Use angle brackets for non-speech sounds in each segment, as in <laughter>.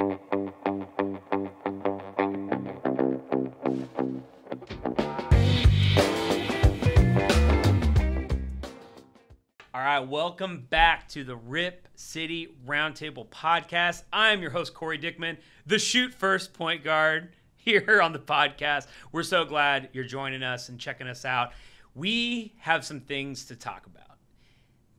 All right, welcome back to the Rip City Roundtable podcast. I'm your host, Corey Dickman, the shoot first point guard <laughs> here on the podcast. We're so glad you're joining us and checking us out. We have some things to talk about.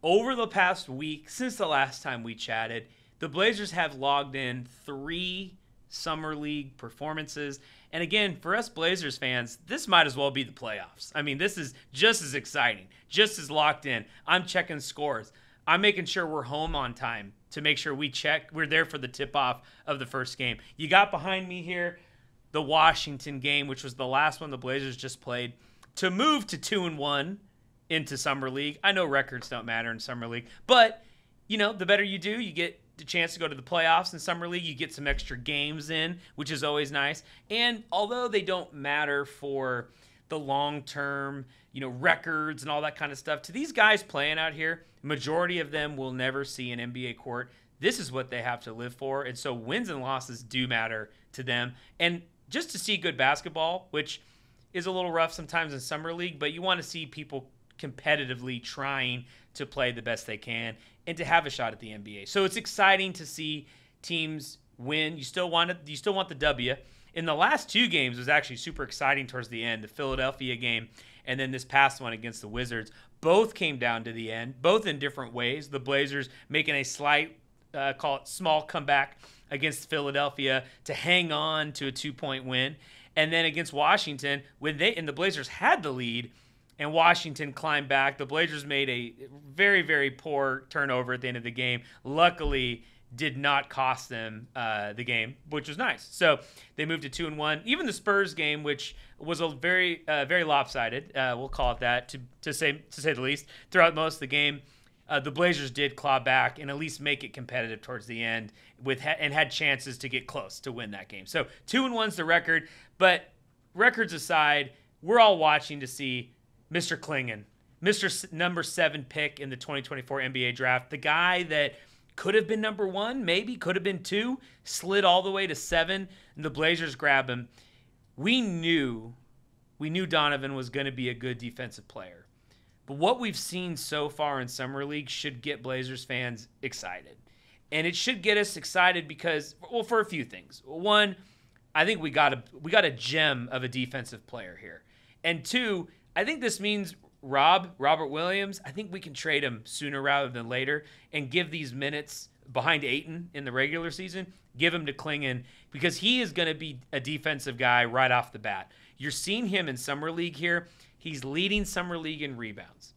Over the past week, since the last time we chatted, the Blazers have logged in three Summer League performances. And again, for us Blazers fans, this might as well be the playoffs. I mean, this is just as exciting, just as locked in. I'm checking scores. I'm making sure we're home on time to make sure we check. We're there for the tip off of the first game. You got behind me here the Washington game, which was the last one the Blazers just played, to move to two and one into Summer League. I know records don't matter in Summer League, but you know, the better you do, you get the chance to go to the playoffs in summer league. You get some extra games in, which is always nice. And although they don't matter for the long term, you know, records and all that kind of stuff, to these guys playing out here, majority of them will never see an NBA court. This is what they have to live for. And so wins and losses do matter to them. And just to see good basketball, which is a little rough sometimes in summer league, but you want to see people competitively trying to play the best they can and to have a shot at the NBA. So it's exciting to see teams win. You still want it, you still want the W. In the last two games was actually super exciting towards the end. The Philadelphia game and then this past one against the Wizards both came down to the end, both in different ways. The Blazers making a slight uh, call it small comeback against Philadelphia to hang on to a two-point win. And then against Washington, when they and the Blazers had the lead, and Washington climbed back. The Blazers made a very, very poor turnover at the end of the game. Luckily, did not cost them uh, the game, which was nice. So they moved to two and one. Even the Spurs game, which was a very, uh, very lopsided, uh, we'll call it that to, to say to say the least. Throughout most of the game, uh, the Blazers did claw back and at least make it competitive towards the end, with ha- and had chances to get close to win that game. So two and one's the record. But records aside, we're all watching to see Mr. Clingan, Mr. S- number seven pick in the 2024 NBA draft, the guy that could have been number one, maybe could have been two, slid all the way to seven, and the Blazers grab him. We knew, we knew Donovan was going to be a good defensive player. But what we've seen so far in Summer League should get Blazers fans excited. And it should get us excited because, well, for a few things. One, I think we got a we got a gem of a defensive player here. And two, I think this means Rob, Robert Williams, I think we can trade him sooner rather than later and give these minutes behind Ayton in the regular season, give him to Clingan because he is going to be a defensive guy right off the bat. You're seeing him in Summer League here. He's leading Summer League in rebounds.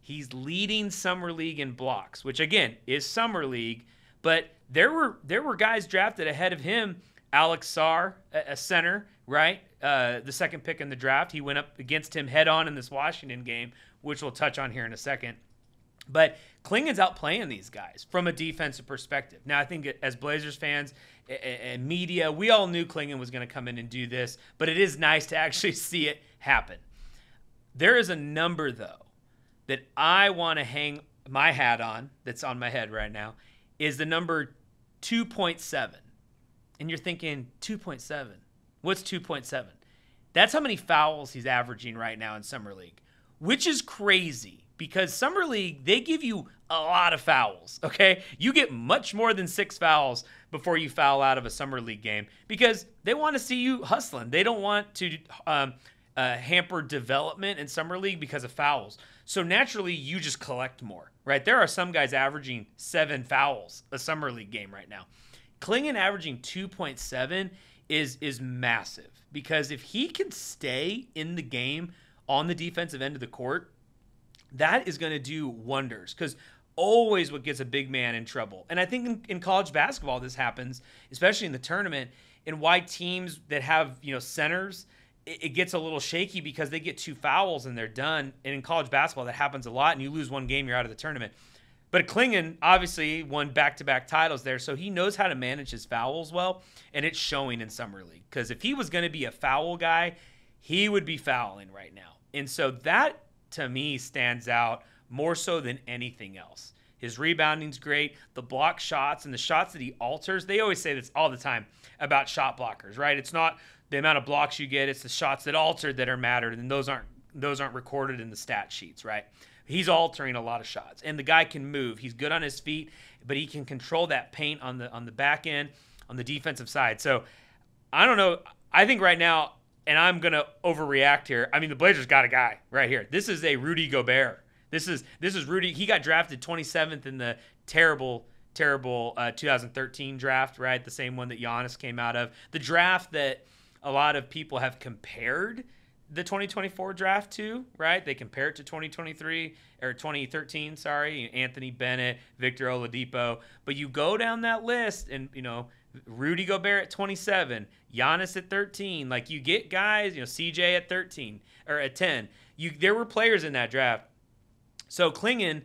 He's leading Summer League in blocks, which again is Summer League, but there were there were guys drafted ahead of him. Alex Sarr, a center, right? Uh, the second pick in the draft. He went up against him head on in this Washington game, which we'll touch on here in a second. But Clingan's out playing these guys from a defensive perspective. Now, I think as Blazers fans and media, we all knew Clingan was going to come in and do this, but it is nice to <laughs> actually see it happen. There is a number, though, that I want to hang my hat on that's on my head right now is the number 2.7. And you're thinking, 2.7? What's 2.7? That's how many fouls he's averaging right now in Summer League, which is crazy because Summer League, they give you a lot of fouls, okay? You get much more than six fouls before you foul out of a Summer League game because they want to see you hustling. They don't want to um, uh, hamper development in Summer League because of fouls. So naturally, you just collect more, right? There are some guys averaging seven fouls a Summer League game right now. Clingan averaging 2.7 is is massive because if he can stay in the game on the defensive end of the court, that is going to do wonders because always what gets a big man in trouble. And I think in, in, college basketball this happens, especially in the tournament, and why teams that have, you know, centers, it, it, gets a little shaky because they get two fouls and they're done. And in college basketball that happens a lot and you lose one game, you're out of the tournament. But Clingan obviously won back to back titles there, so he knows how to manage his fouls well, and it's showing in Summer League. Because if he was going to be a foul guy, he would be fouling right now. And so that to me stands out more so than anything else. His rebounding's great. The block shots and the shots that he alters, they always say this all the time about shot blockers, right? It's not the amount of blocks you get, it's the shots that altered that are mattered, and those aren't those aren't recorded in the stat sheets, right? He's altering a lot of shots. And the guy can move. He's good on his feet, but he can control that paint on the on the back end, on the defensive side. So I don't know. I think right now, and I'm gonna overreact here. I mean, the Blazers got a guy right here. This is a Rudy Gobert. This is this is Rudy. He got drafted 27th in the terrible terrible uh, 2013 draft, right? The same one that Giannis came out of. The draft that a lot of people have compared the 2024 draft too, right? They compare it to 2023 or 2013, sorry, Anthony Bennett, Victor Oladipo. But you go down that list and, you know, Rudy Gobert at 27, Giannis at 13. Like you get guys, you know, CJ at 13 or at 10. You there were players in that draft. So Clingan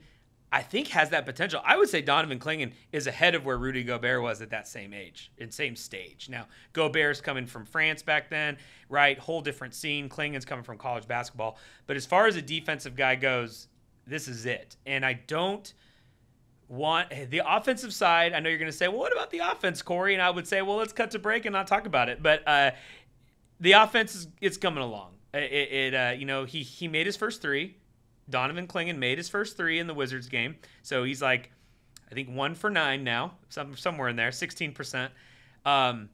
I think has that potential. I would say Donovan Clingan is ahead of where Rudy Gobert was at that same age and same stage. Now, Gobert's coming from France back then, right? Whole different scene. Clingan's coming from college basketball. But as far as a defensive guy goes, this is it. And I don't want the offensive side. I know you're going to say, well, what about the offense, Corey? And I would say, well, let's cut to break and not talk about it. But uh, the offense is it's coming along. It, it uh, you know, he he made his first three Donovan Clingan made his first three in the Wizards game. So he's like, I think one for nine now, some, somewhere in there, 16%. Um,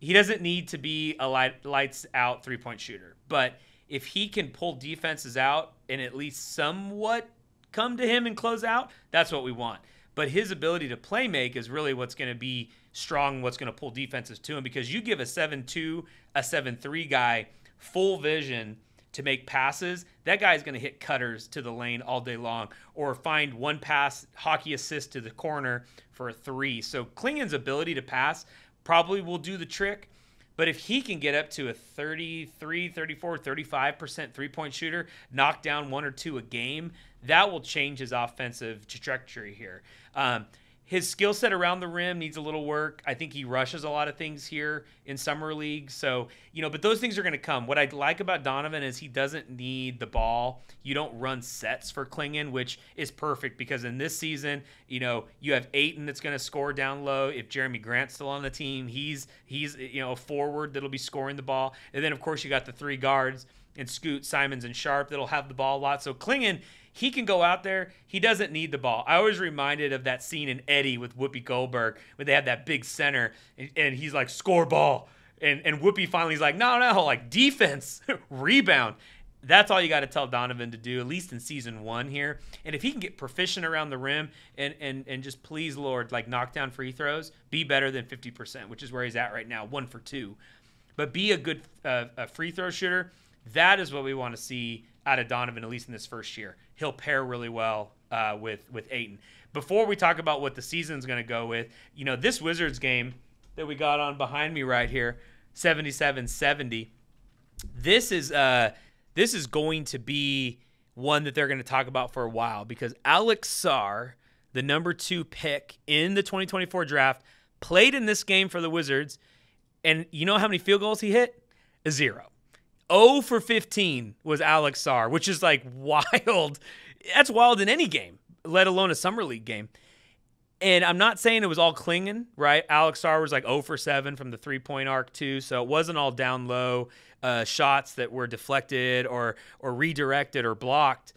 he doesn't need to be a light, lights out three point shooter. But if he can pull defenses out and at least somewhat come to him and close out, that's what we want. But his ability to play make is really what's going to be strong, what's going to pull defenses to him because you give a 7 2, a 7 3 guy full vision to make passes, that guy's going to hit cutters to the lane all day long or find one pass, hockey assist to the corner for a three. So Clingan's ability to pass probably will do the trick. But if he can get up to a 33, 34, 35% three point shooter, knock down one or two a game, that will change his offensive trajectory here. Um, his skill set around the rim needs a little work. I think he rushes a lot of things here in summer league. So, you know, but those things are going to come. What I like about Donovan is he doesn't need the ball. You don't run sets for Clingan, which is perfect because in this season, you know, you have Ayton that's going to score down low. If Jerami Grant's still on the team, he's he's you know, a forward that'll be scoring the ball. And then of course you got the three guards and Scoot, Simons, and Sharp that'll have the ball a lot. So Clingan he can go out there. He doesn't need the ball. I was reminded of that scene in Eddie with Whoopi Goldberg where they had that big center and, and he's like, score ball. And, and Whoopi finally is like, no, no, like defense, <laughs> rebound. That's all you got to tell Donovan to do, at least in season one here. And if he can get proficient around the rim and, and, and just please, Lord, like knock down free throws, be better than 50%, which is where he's at right now, one for two. But be a good uh, a free throw shooter. That is what we want to see out of Donovan, at least in this first year he'll pair really well uh, with with Ayton. Before we talk about what the season's going to go with, you know, this Wizards game that we got on behind me right here, 77-70. This is uh this is going to be one that they're going to talk about for a while because Alex Sarr, the number 2 pick in the 2024 draft, played in this game for the Wizards and you know how many field goals he hit? A zero. 0 for 15 was Alex Sarr, which is like <laughs> wild. That's wild in any game, let alone a summer league game. And I'm not saying it was all Clingan, right? Alex Sarr was like 0 for 7 from the three point arc too, so it wasn't all down low uh, shots that were deflected or or redirected or blocked.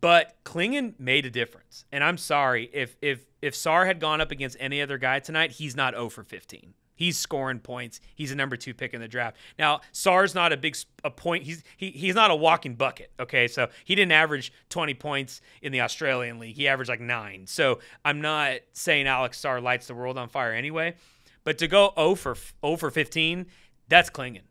But Clingan made a difference, and I'm sorry if if if Sarr had gone up against any other guy tonight, he's not 0 for 15. He's scoring points. He's a number two pick in the draft. Now, Sarr's not a big a point. He's he, he's not a walking bucket. Okay, so he didn't average 20 points in the Australian league. He averaged like nine. So I'm not saying Alex Sarr lights the world on fire anyway. But to go 0 for 0 for 15, that's Clingan.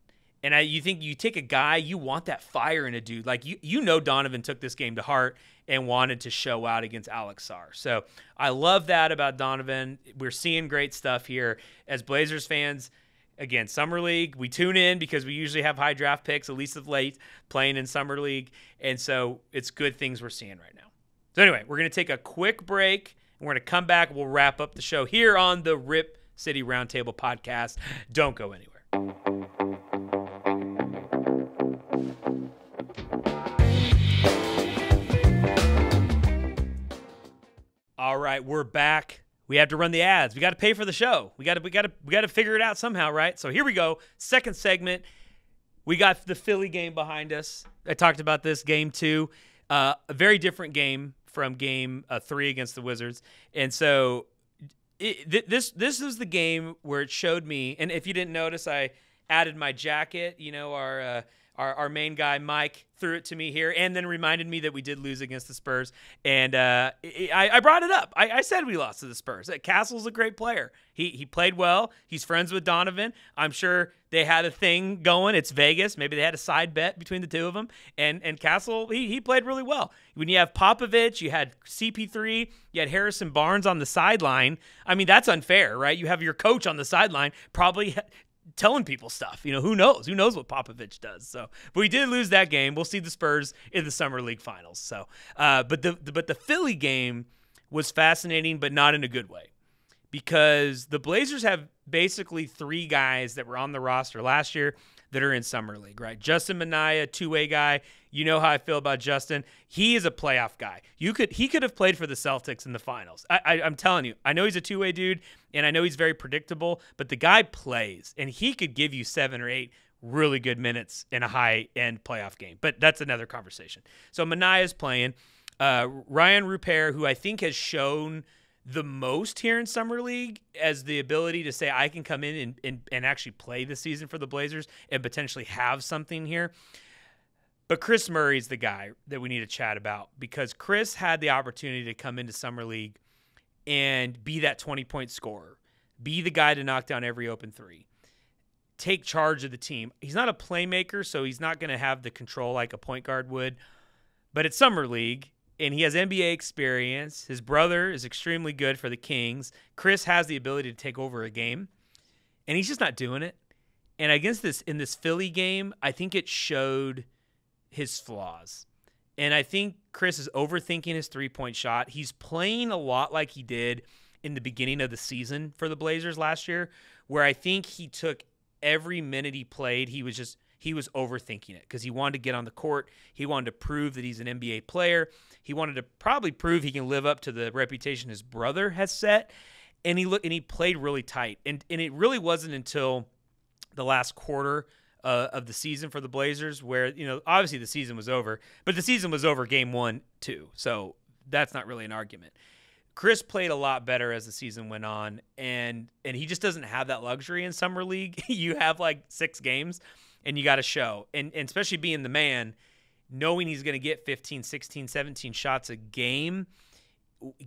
And I, you think you take a guy, you want that fire in a dude. Like you, you know, Donovan took this game to heart and wanted to show out against Alex Sarr. So I love that about Donovan. We're seeing great stuff here as Blazers fans. Again, summer league, we tune in because we usually have high draft picks, at least of late, playing in summer league, and so it's good things we're seeing right now. So anyway, we're gonna take a quick break. And we're gonna come back. We'll wrap up the show here on the Rip City Roundtable podcast. Don't go anywhere. Right, we're back. We have to run the ads. We got to pay for the show. We got to we got to we got to figure it out somehow, right? So here we go. Second segment. We got the Philly game behind us. I talked about this game two. Uh, a very different game from game uh, three against the Wizards, and so it, th- this this is the game where it showed me. And if you didn't notice, I added my jacket. You know our. Uh, our, our main guy Mike threw it to me here, and then reminded me that we did lose against the Spurs. And uh, I, I, brought it up. I, I, said we lost to the Spurs. Castle's a great player. He he played well. He's friends with Donovan. I'm sure they had a thing going. It's Vegas. Maybe they had a side bet between the two of them. And and Castle he he played really well. When you have Popovich, you had CP3, you had Harrison Barnes on the sideline. I mean that's unfair, right? You have your coach on the sideline probably telling people stuff. You know, who knows? Who knows what Popovich does? So, but we did lose that game. We'll see the Spurs in the summer league finals. So, uh, but the, the but the Philly game was fascinating, but not in a good way, because the Blazers have basically three guys that were on the roster last year that are in summer league, right? Justin Minaya, two way guy. You know how I feel about Justin. He is a playoff guy. You could he could have played for the Celtics in the finals. I, I'm telling you. I know he's a two way dude, and I know he's very predictable, but the guy plays, and he could give you seven or eight really good minutes in a high end playoff game. But that's another conversation. So Minaya's playing. Uh, Rayan Rupert, who I think has shown the most here in summer league as the ability to say I can come in and, and, and actually play the season for the Blazers and potentially have something here. But Kris Murray is the guy that we need to chat about because Kris had the opportunity to come into summer league and be that 20 point scorer, be the guy to knock down every open three, take charge of the team. He's not a playmaker, so he's not going to have the control like a point guard would. But at summer league, and he has NBA experience. His brother is extremely good for the Kings. Kris has the ability to take over a game, and he's just not doing it. And against this in this Philly game, I think it showed his flaws. And I think Kris is overthinking his three-point shot. He's playing a lot like he did in the beginning of the season for the Blazers last year, where I think he took every minute he played, he was just he was overthinking it because he wanted to get on the court. He wanted to prove that he's an NBA player. He wanted to probably prove he can live up to the reputation his brother has set. And he looked and he played really tight. And and it really wasn't until the last quarter uh, of the season for the Blazers where you know obviously the season was over, but the season was over game one too. So that's not really an argument. Kris played a lot better as the season went on, and and he just doesn't have that luxury in summer league. <laughs> you have like six games, and you got to show. And, and especially being the man, knowing he's going to get 15, 16, 17 shots a game,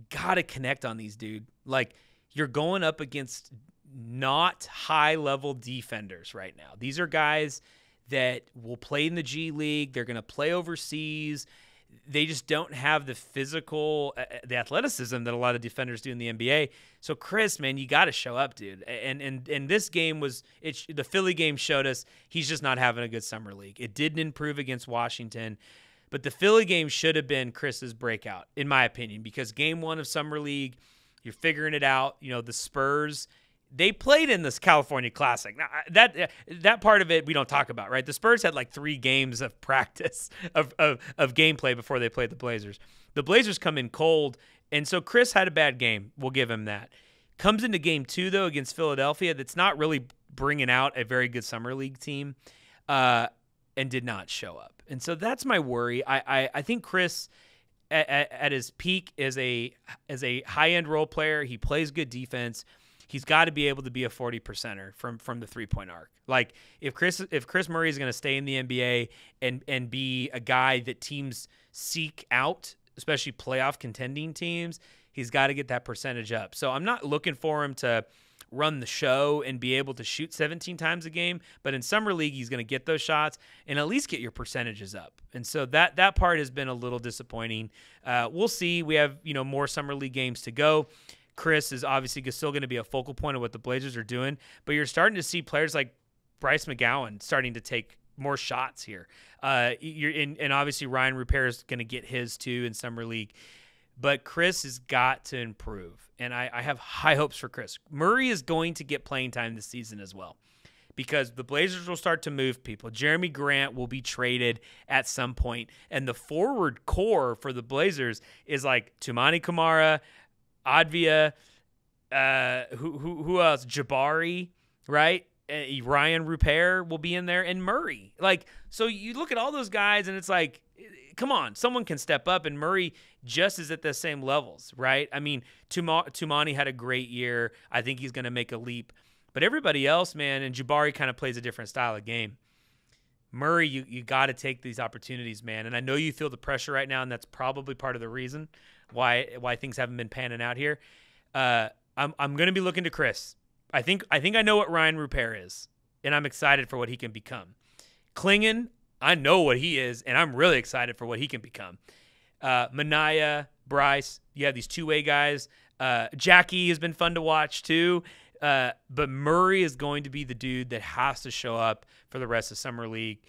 got to connect on these, dude. Like, you're going up against not high level defenders right now. These are guys that will play in the G League, they're going to play overseas they just don't have the physical, uh, uh, the athleticism that a lot of defenders do in the NBA. So Kris, man, you got to show up, dude. And and and this game was it. The Philly game showed us he's just not having a good summer league. It didn't improve against Washington. But the Philly game should have been Kris's breakout, in my opinion, because game one of Summer League, you're figuring it out. You know, the Spurs they played in this California Classic. Now that that part of it we don't talk about, right? The Spurs had like three games of <laughs> practice of, of of gameplay before they played the Blazers. The Blazers come in cold, and so Kris had a bad game. We'll give him that. Comes into game two though against Philadelphia. That's not really bringing out a very good summer league team, uh, and did not show up. And so that's my worry. I I, I think Kris. At, at, his peak as a as a high end role player, he plays good defense he's got to be able to be a 40 percenter from from the three point arc. Like if Kris if Kris Murray is going to stay in the NBA and and be a guy that teams seek out, especially playoff contending teams, he's got to get that percentage up. So I'm not looking for him to run the show and be able to shoot 17 times a game. But in summer league, he's going to get those shots and at least get your percentages up. And so that that part has been a little disappointing. Uh, we'll see. We have you know more summer league games to go. Kris is obviously still going to be a focal point of what the Blazers are doing, but you're starting to see players like Bryce McGowan starting to take more shots here. Uh, you're in, and obviously Rayan Rupert is going to get his too in summer league, but Kris has got to improve, and I, I have high hopes for Kris. Murray is going to get playing time this season as well because the Blazers will start to move people. Jerami Grant will be traded at some point, and the forward core for the Blazers is like Toumani Camara, Avdija, uh, who who who else? Jabari, right? Uh, Rayan Rupert will be in there, and Murray. Like, so you look at all those guys, and it's like, come on, someone can step up, and Murray just is at the same levels, right? I mean, Tuma- Toumani had a great year. I think he's going to make a leap, but everybody else, man, and Jabari kind of plays a different style of game. Murray, you you got to take these opportunities, man. And I know you feel the pressure right now, and that's probably part of the reason why why things haven't been panning out here. Uh, I'm I'm gonna be looking to Kris. I think I think I know what Rayan Rupert is, and I'm excited for what he can become. Clingan, I know what he is, and I'm really excited for what he can become. Uh, Minaya, Bryce, you have these two way guys. Uh, Jackie has been fun to watch too. Uh, but Murray is going to be the dude that has to show up for the rest of summer league,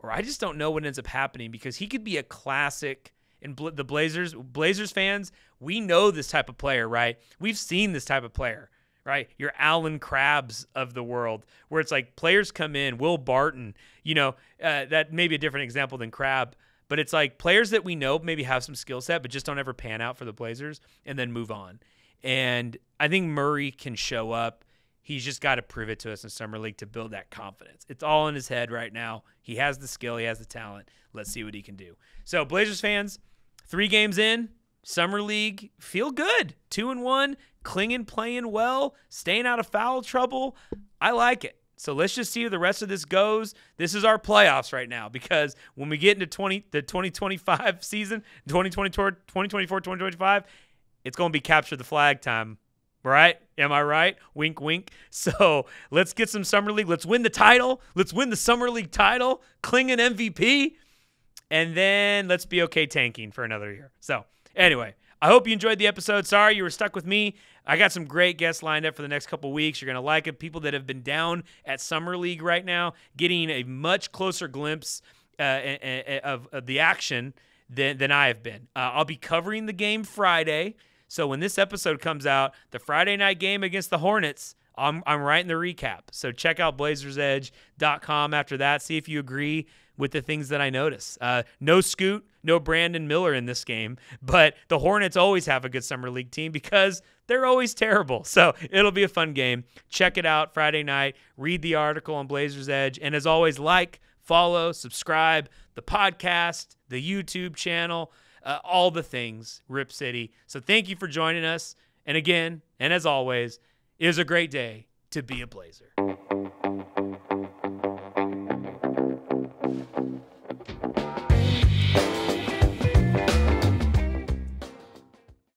or I just don't know what ends up happening because he could be a classic. And the Blazers, Blazers fans, we know this type of player, right? We've seen this type of player, right? Your Allen Crabbes of the world, where it's like players come in, Will Barton, you know, uh, that may be a different example than Crabbe, but it's like players that we know maybe have some skill set, but just don't ever pan out for the Blazers and then move on. And I think Murray can show up. He's just got to prove it to us in Summer League to build that confidence. It's all in his head right now. He has the skill, he has the talent. Let's see what he can do. So, Blazers fans, three games in, Summer League, feel good. Two and one, Clingan playing well, staying out of foul trouble. I like it. So let's just see how the rest of this goes. This is our playoffs right now because when we get into 20 the 2025 season, 2024 2024 2025, it's going to be capture the flag time. Right? Am I right? Wink, wink. <laughs> So let's get some Summer League. Let's win the title. Let's win the Summer League title. Clingan MVP. And then let's be okay tanking for another year. So, anyway, I hope you enjoyed the episode. Sorry you were stuck with me. I got some great guests lined up for the next couple weeks. You're going to like it. People that have been down at Summer League right now, getting a much closer glimpse uh, of, of, the action than, than I have been. Uh, I'll be covering the game Friday. So when this episode comes out, the Friday night game against the Hornets, I'm, I'm writing the recap. So check out blazersedge.com after that. See if you agree with the things that I notice. Uh, no Scoot, no Brandon Miller in this game, but the Hornets always have a good summer league team because they're always terrible. So it'll be a fun game. Check it out Friday night. Read the article on Blazers Edge. And as always, like, follow, subscribe the podcast, the YouTube channel uh, all the things, Rip City. So thank you for joining us. And again, and as always, it is a great day to be a Blazer.